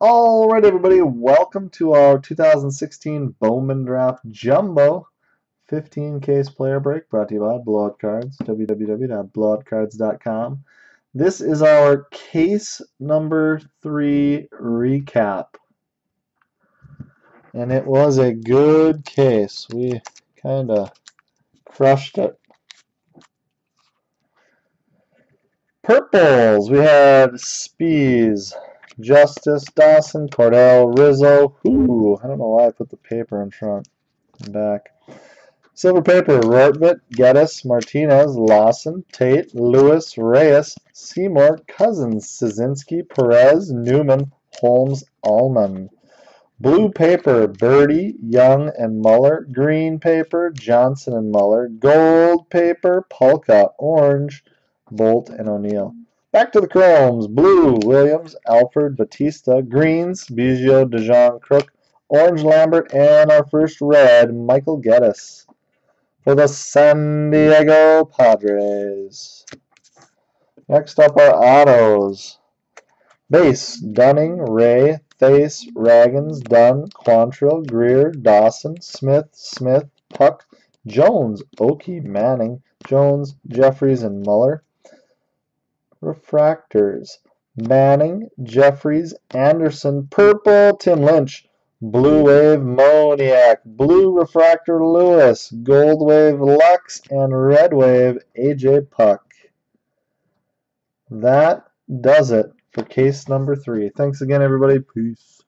All right, everybody, welcome to our 2016 Bowman Draft Jumbo 15 case player break brought to you by Blowout Cards, www.blowoutcards.com. This is our case number three recap. And it was a good case. We kind of crushed it. Purples, we have Speas, Justice, Dawson, Cordell, Rizzo. Ooh, I don't know why I put the paper in front and back. Silver paper, Rortvedt, Gettys, Martinez, Lawson, Tate, Lewis, Reyes, Seymour, Cousins, Szynski, Perez, Newman, Holmes, Allman. Blue paper, Burdi, Young, and Muller. Green paper, Johnson and Muller. Gold paper, Polka, Orange, Boldt, and O'Neill. Back to the Chromes. Blue, Williams, Alfred, Batista. Greens, Biggio, DeJong, Crook, Orange, Lambert, and our first red, Michael Gettys for the San Diego Padres. Next up are autos. Base, Dunning, Ray, Thaiss, Ragans, Dunn, Quantrill, Greer, Dawson, Smith, Smith, Puk, Jones, Okey, Manning, Jones, Jefferies, and Muller. Refractors. Manning, Jefferies, Anderson, Purple, Tim Lynch, Blue Wave Moniak, Blue Refractor Lewis, Gold Wave Lux, and Red Wave AJ Puk. That does it for case number three. Thanks again, everybody. Peace.